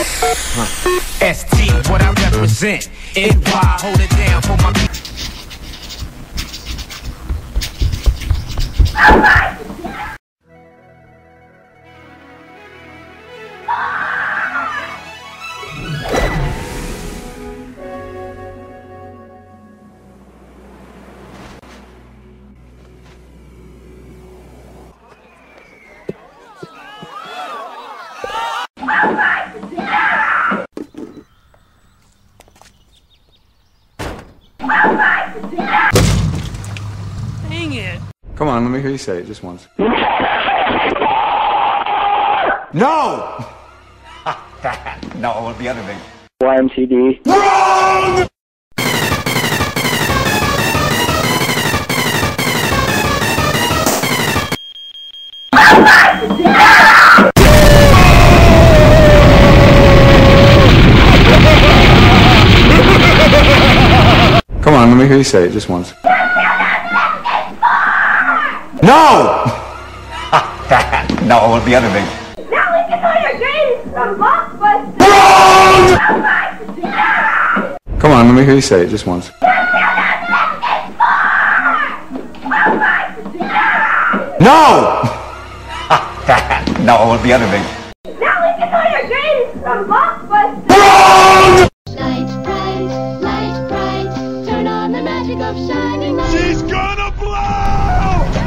Huh. ST, what I represent. NY, hold it down for my Dang it. Come on, let me hear you say it just once. No! no, I want the other thing. YMCD. Come on, let me hear you say it just once. No! no, the other thing. Now we can your games from Blockbuster. Come on, let me hear you say it just once. No! no, the other thing. of shining light. She's gonna blow!